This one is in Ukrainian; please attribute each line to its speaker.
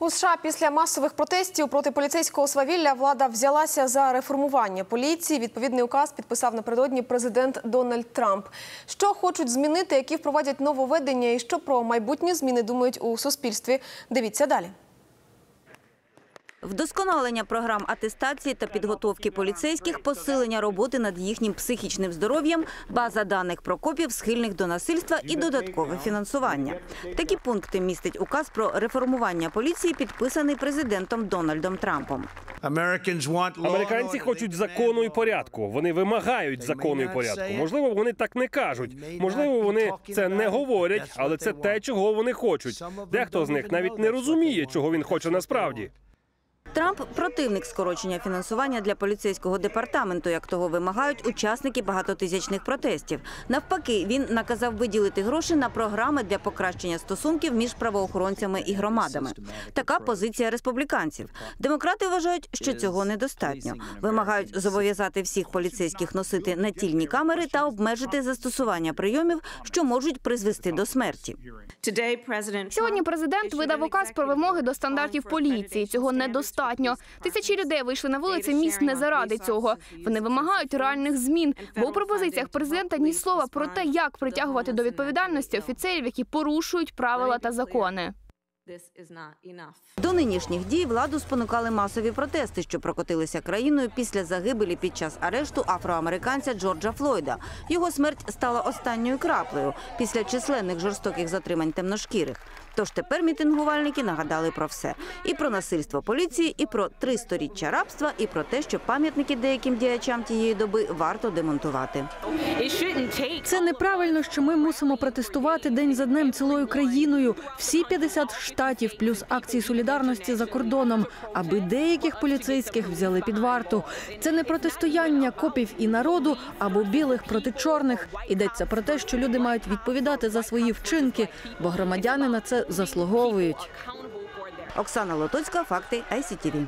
Speaker 1: У США після масових протестів проти поліцейського свавілля влада взялася за реформування поліції. Відповідний указ підписав напередодні президент Дональд Трамп. Що хочуть змінити, які впровадять нововведення, і що про майбутні зміни думають у суспільстві. Дивіться далі.
Speaker 2: Вдосконалення програм атестації та підготовки поліцейських, посилення роботи над їхнім психічним здоров'ям, база даних про копів, схильних до насильства і додаткове фінансування. Такі пункти містить указ про реформування поліції, підписаний президентом Дональдом Трампом.
Speaker 3: Американці хочуть закону і порядку. Вони вимагають закону і порядку. Можливо, вони так не кажуть. Можливо, вони це не говорять, але це те, чого вони хочуть. Дехто з них навіть не розуміє, чого він хоче насправді.
Speaker 2: Трамп противник скорочення фінансування для поліцейського департаменту, як того вимагають учасники багатотисячних протестів. Навпаки, він наказав виділити гроші на програми для покращення стосунків між правоохоронцями і громадами. Така позиція республіканців. Демократи вважають, що цього недостатньо. Вимагають зобов'язати всіх поліцейських носити натільні камери та обмежити застосування прийомів, що можуть призвести до смерті.
Speaker 4: Сьогодні президент видав указ про вимоги до стандартів поліції. Цього недостатньо. Тисячі людей вийшли на вулиці міст не заради цього. Вони вимагають реальних змін. Бо у пропозиціях президента ні слова про те, як притягувати до відповідальності офіцерів, які порушують правила та закони.
Speaker 2: До нинішніх дій владу спонукали масові протести, що прокотилися країною після загибелі під час арешту афроамериканця Джорджа Флойда. Його смерть стала останньою краплею після численних жорстоких затримань темношкірих. Тож тепер мітингувальники нагадали про все: і про насильство поліції, і про три сторіччя рабства, і про те, що пам'ятники деяким діячам тієї доби варто демонтувати.
Speaker 5: Це неправильно, що ми мусимо протестувати день за днем цілою країною. Всі 50 штатів плюс акції солідарності за кордоном, аби деяких поліцейських взяли під варту. Це не протистояння копів і народу або білих проти чорних. Йдеться про те, що люди мають відповідати за свої вчинки, бо громадяни на це заслуговують.
Speaker 2: Оксана Лотоцька, факти ICTV.